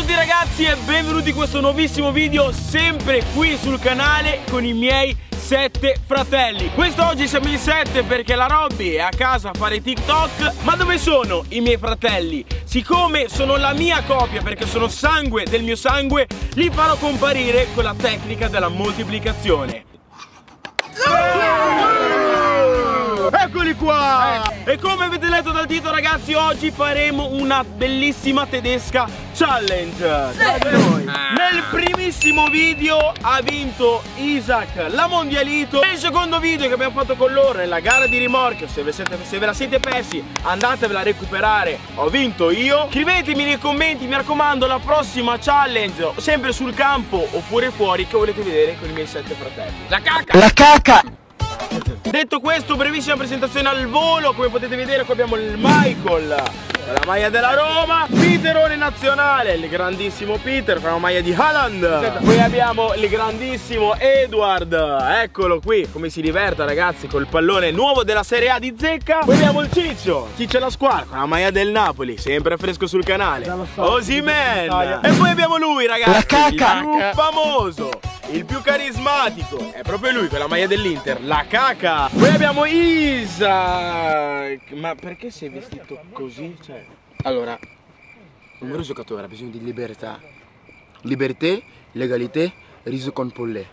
tutti ragazzi e benvenuti in questo nuovissimo video sempre qui sul canale con i miei sette fratelli. Quest'oggi siamo in sette perché la Robby è a casa a fare TikTok Ma dove sono i miei fratelli? Siccome sono la mia copia perché sono sangue del mio sangue Li farò comparire con la tecnica della moltiplicazione Eccoli qua! E come avete letto dal titolo ragazzi oggi faremo una bellissima tedesca challenge. Nel primissimo video ha vinto Isaac la mondialito. Nel secondo video che abbiamo fatto con loro nella gara di rimorchio. Se ve, siete, se ve la siete persi andatevela a recuperare. Ho vinto io. Scrivetemi nei commenti mi raccomando la prossima challenge sempre sul campo oppure fuori che volete vedere con i miei sette fratelli. La cacca! La caca! Detto questo, brevissima presentazione al volo. Come potete vedere, qui abbiamo il Michael, la maglia della Roma, Peterone nazionale, il grandissimo Peter, con la maglia di Haaland. Poi abbiamo il grandissimo Edward, eccolo qui, come si diverte ragazzi col pallone nuovo della Serie A di Zecca. Poi abbiamo il Ciccio, Ciccio la squadra, con la maglia del Napoli, sempre fresco sul canale. Osimen. E poi abbiamo lui ragazzi, La caca. il più famoso il più carismatico è proprio lui con la maglia dell'Inter, la caca. Poi abbiamo Isaac. Ma perché sei vestito così? Cioè, Allora, un vero giocatore ha bisogno di libertà. Liberté, legalité, riso con pollè.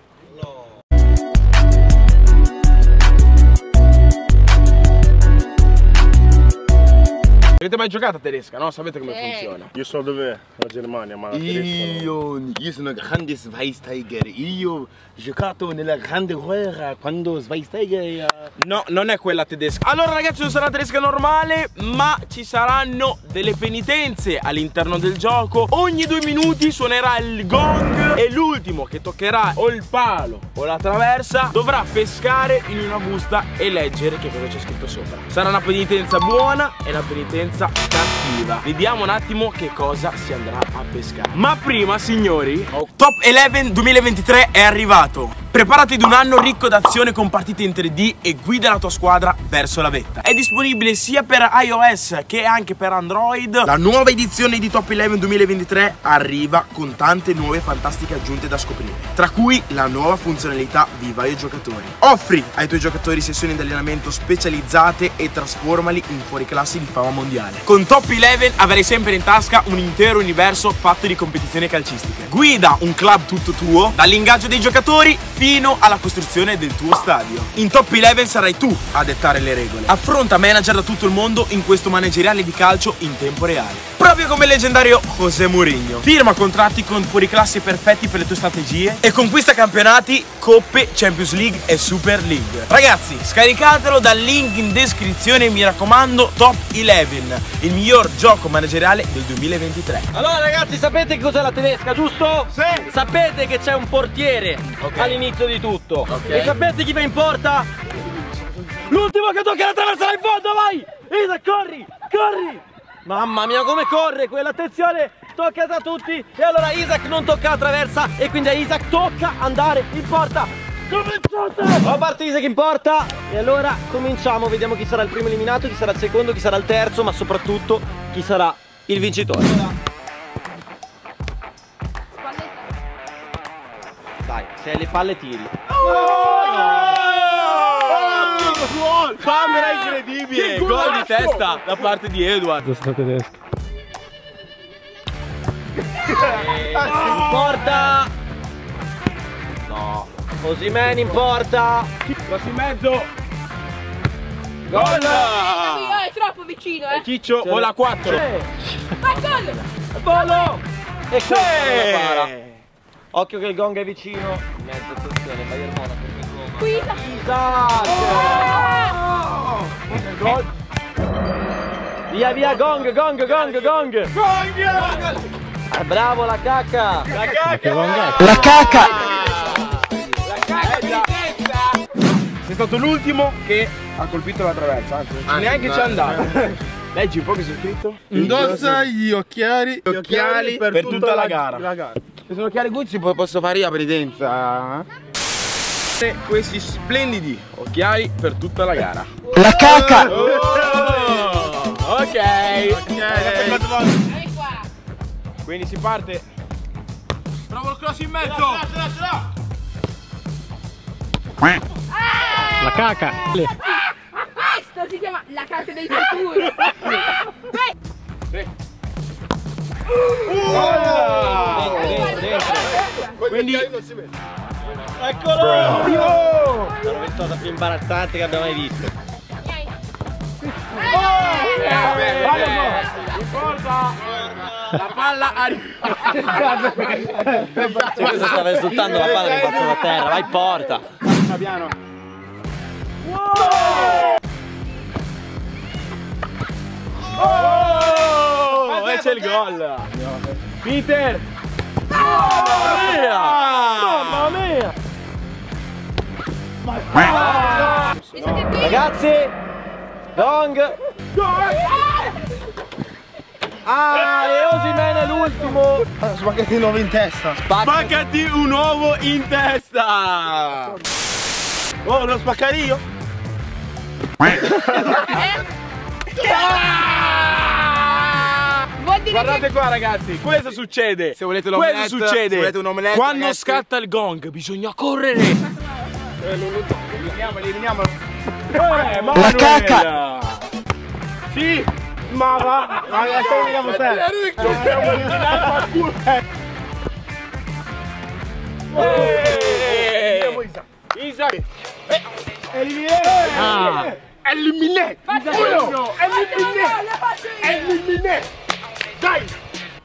Avete mai giocato a tedesca, no? Sapete come Sì. funziona? Io so dov'è la Germania, ma la tedesca no. Io, io sono grande Schweinsteiger. Io ho giocato nella grande guerra quando Schweinsteiger. No, non è quella tedesca. Allora, ragazzi, non sarà la tedesca normale, ma ci saranno delle penitenze all'interno del gioco. Ogni due minuti suonerà il gong e l'ultimo che toccherà o il palo o la traversa dovrà pescare in una busta e leggere che cosa c'è scritto sopra. Sarà una penitenza buona e una penitenza cattiva. Vediamo un attimo che cosa si andrà a pescare. Ma prima, signori, Top 11 2023 è arrivato. Preparati ad un anno ricco d'azione con partite in 3D e guida la tua squadra verso la vetta. È disponibile sia per iOS che anche per Android. La nuova edizione di Top 11 2023 arriva con tante nuove fantastiche aggiunte da scoprire, tra cui la nuova funzionalità Viva i giocatori. Offri ai tuoi giocatori sessioni di allenamento specializzate e trasformali in fuoriclassi di fama mondiale. Con Top 11 avrai sempre in tasca un intero universo fatto di competizioni calcistiche. Guida un club tutto tuo, dall'ingaggio dei giocatori fino alla costruzione del tuo stadio. In Top 11 sarai tu a dettare le regole. Affronta manager da tutto il mondo in questo manageriale di calcio in tempo reale. Proprio come il leggendario José Mourinho. Firma contratti con fuoriclassi perfetti per le tue strategie e conquista campionati, coppe, Champions League e Super League. Ragazzi, scaricatelo dal link in descrizione mi raccomando Top 11, il miglior gioco manageriale del 2023. Allora ragazzi sapete cos'è la tedesca giusto? Sì! Sapete che c'è un portiere all'inizio di tutto E sapete chi va in porta? L'ultimo che tocca la traversata in fondo vai! Isa corri! Corri! Mamma mia come corre quella attenzione tocca da tutti e allora Isaac non tocca la traversa e quindi a Isaac tocca andare in porta Cominciate! Va parte Isaac in porta e allora cominciamo, vediamo chi sarà il primo eliminato, chi sarà il secondo, chi sarà il terzo, ma soprattutto chi sarà il vincitore. Dai, se hai le palle tiri. Camera incredibile! Gol di testa da parte di Edward. In porta! No. Osimeni in porta! Cross in mezzo. Gol! Oh, è troppo vicino, eh. Ciccio vola 4. Ma gol! Volo! E Sì. non la para. Occhio che il gong è vicino. In mezzo, attenzione, Bayern Monaco. Qui Isaac! Gol! Via via gong, gong, gong, gong! Ah, bravo la cacca! La cacca! La cacca! Sei stato l'ultimo che ha colpito la traversa, anzi, neanche no, c'è andato. Leggi un po' che c'è scritto? Indossa gli occhiali, Gli occhiali per tutta la gara. La gara. Se sono occhiali Gucci po- posso fare io la presenza. Questi splendidi occhiali per tutta la gara. La cacca! Oh, ok. Qua. Quindi si parte. Bravo il cross in mezzo. La caca. Questo si chiama la carta del futuro. Dentro, dentro. Quindi Eccolo! Visto la più imbarazzante che abbiamo mai visto. la palla arriva. Cioè, questo stava esultando la palla che faccio da terra, vai porta! Oh, e c'è il gol. Peter. Mamma mia! Mamma mia! Ragazzi! Gong! Ah, e Osimene l'ultimo! Spaghetti nuovo in testa. Spaccati un uovo in testa! Oh, lo spaccare io? Dire Guardate qua ragazzi, questo succede. Se volete Questo l'omelette, succede. se volete un omelette, Quando ragazzi. scatta il gong bisogna correre. Eliminiamolo, eliminiamolo. Eh, La cacca. Sì, ma va. Ma lasciamo eliminiamo te. Eh. Isaac. Ah! Eliminé. Uno. Eliminé. la faccio io. Eliminé. Dai.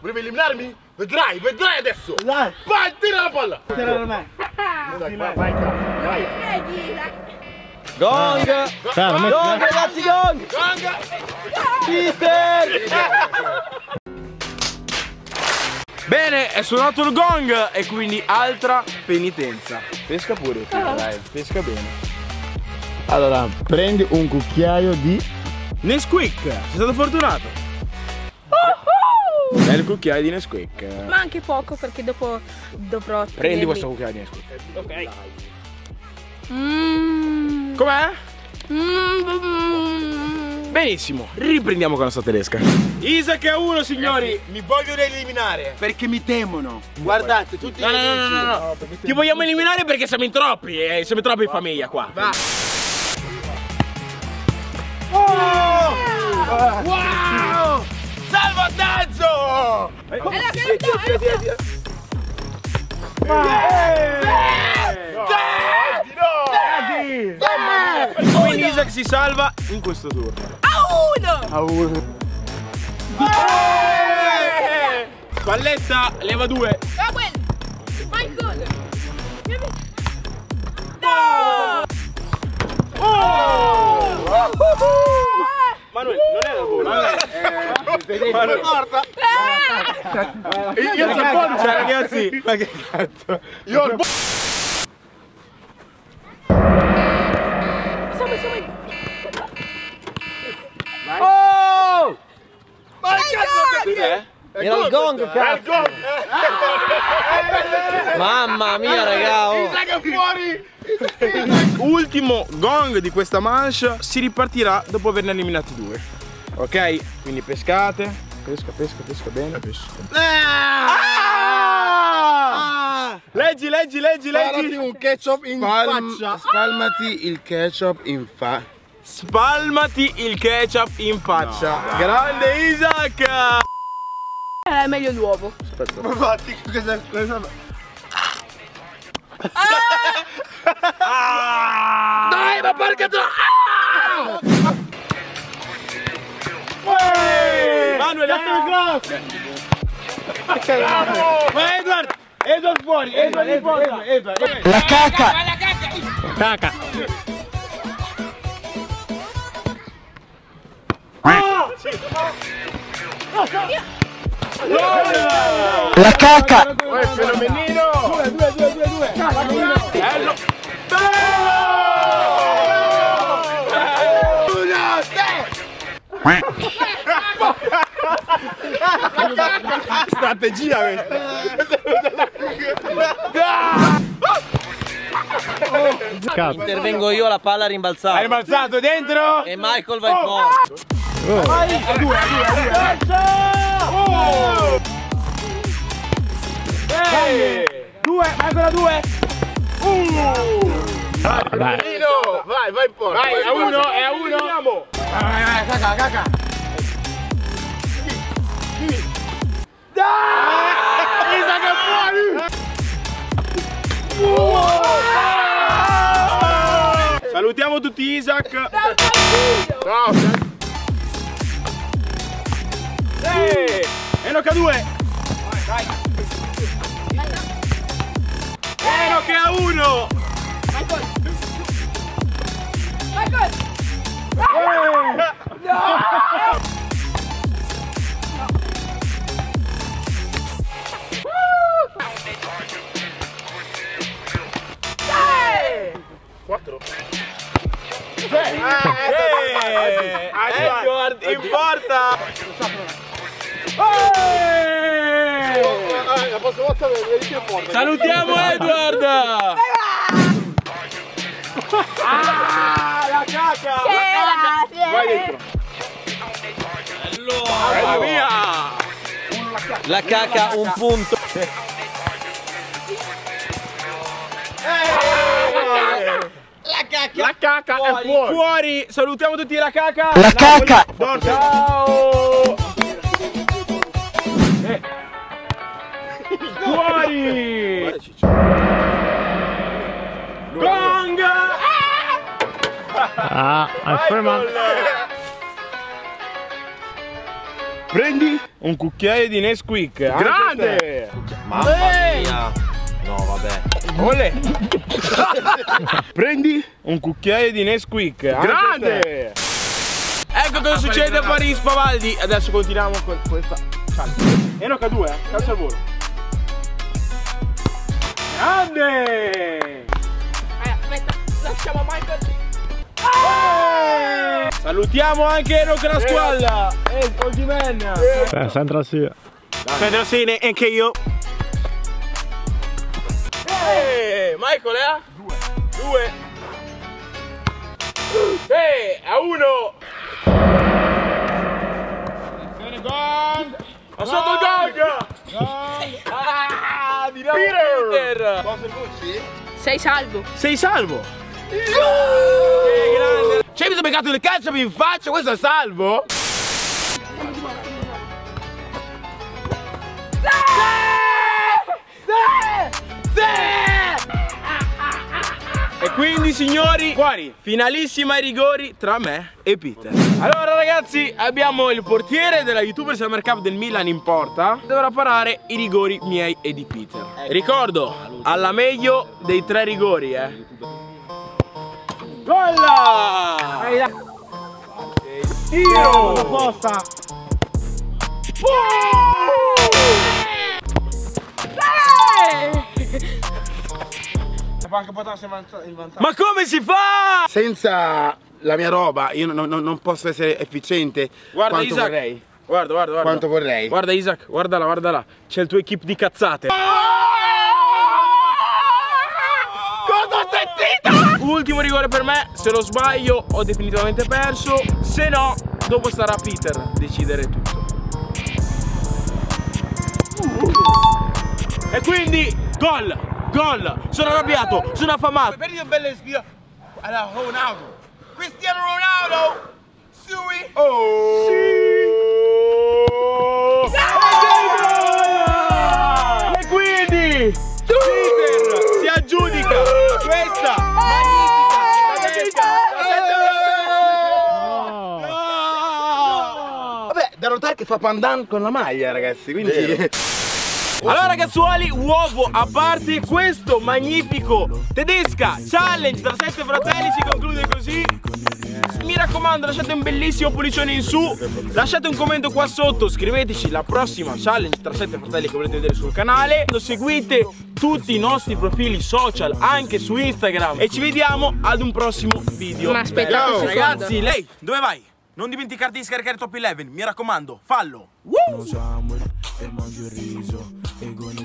Volevi eliminarmi? Vedrai, vedrai adesso. Dai, Vai, tira la palla. tira da me. Vai, vai, vai. Vedi, Isaac? Gong! Gong ragazzi, gong! Peter! Bene, è suonato il gong e quindi altra penitenza. Pesca pure, Peter, dai, pesca bene. Allora, prendi un cucchiaio di Nesquik, sei stato fortunato. Il cucchiaio di Nesquik. Ma anche poco perché dopo dovrò Prendi questo cucchiaio di Nesquik. Ok. Mmm. Com'è? Mmm. Benissimo, riprendiamo con la nostra tedesca. Isaac è uno, signori. Mi vogliono eliminare perché mi temono. Guardate, tutti No, no, no, no, no, no. Ti vogliamo eliminare perché siamo in troppi, eh, siamo in troppi in famiglia qua. Wow! Salvataggio! È la verità, Quindi Isaac si salva in questo turno. a uno. Spalletta, leva due. Samuel. Michael. No. Manuel, non è la buona. Manuel, morta. Io c'ho il bonus. Cioè ragazzi, ma che cazzo? Io ho il bonus. Samuel, Samuel. Oh! Cos'è? Era il gong, cazzo! Mamma mia, raga! oh. Ultimo gong di questa manche si ripartirà dopo averne eliminati due. Ok? Quindi pescate. Pesca, pesca, pesca bene. Ah! Leggi, leggi, leggi, Sparati leggi. un ketchup in Spalm- faccia. spalmati il ketchup in fa. Spalmati il ketchup in faccia. Grande Isaac! È meglio l'uovo. Ma infatti, cosa, cosa... Dai, ma porca tu! Manuel, lascia Ma Edward! Edward fuori! Edward in porta! La caca! Caca! La caca! Uè, fenomenino! Due, due, due, due, due! Bello! Strategia questa! Intervengo io, la palla rimbalzata. Hai rimbalzato dentro? E Michael va in porta. Ancora due. Nino, vai, vai in porta. Vai, vai a uno, è a uno. Andiamo. Vai, vai, vai, caca, caca. Isa che fuori. Salutiamo tutti Isaac. Ciao. Eh, Enoch a due. Enoch è a uno. Michael! Michael! Salutiamo Edward. Ah, la caca. Vai dentro. Mamma mia. La caca un punto. La caca è fuori. Fuori. Salutiamo tutti la caca. La caca. Ciao. Fuori. Gong. Ah, afferma. Prendi un cucchiaio di Nesquik. Grande. Mamma mia. No, vabbè. Ole. Prendi un cucchiaio di Nesquik. Grande. Ecco cosa succede a Paris Pavaldi. Adesso continuiamo con questa a due, eh? calcio al volo. Grande! Eh, aspetta, lasciamo Michael. Salutiamo anche Enoch la squadra. E il Coldiman. Eh, Sandra sì. Pedro Sine, anche io. Eh, Michael, eh? Due. Due. Eh, a uno. Ha sotto il gong! Ah, di nuovo Sei salvo. Sei salvo! Che grande! C'è mi sono beccato il calcio in faccia, questo è salvo? E quindi signori, fuori, finalissima ai rigori tra me e Peter. Allora ragazzi, abbiamo il portiere della YouTuber Summer Cup del Milan in porta. Dovrà parare i rigori miei e di Peter. Ricordo, alla meglio dei tre rigori, eh. Golla! Tiro! Apposta. Ma come si fa? Senza la mia roba io non, non- non posso essere efficiente Guarda quanto Isaac. vorrei. Guarda, guarda, guarda. Quanto vorrei. Guarda Isaac, guardala, guardala. C'è il tuo equip di cazzate. Cosa ho sentito? Ultimo rigore per me, se lo sbaglio ho definitivamente perso, se no dopo sarà Peter decidere tutto. E quindi gol, gol, sono arrabbiato, sono affamato. Per io belle spia. Allora, Ronaldo. Cristiano Ronaldo. Sui. Oh! E quindi Peter si aggiudica questa magnifica da sette No! Vabbè, da notare che fa pandan con la maglia, ragazzi, quindi Allora ragazzuoli, uovo a parte, questo magnifico tedesca challenge tra sette fratelli si conclude così. Mi raccomando lasciate un bellissimo pollicione in su, lasciate un commento qua sotto, scriveteci la prossima challenge tra sette fratelli che volete vedere sul canale. Seguite tutti i nostri profili social anche su Instagram e ci vediamo ad un prossimo video. Ma aspetta ragazzi, lei dove vai? Non dimenticarti di scaricare Top 11, mi raccomando, fallo. Samuel e mangio